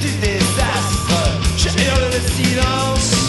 du désastre. Je hurle le silence.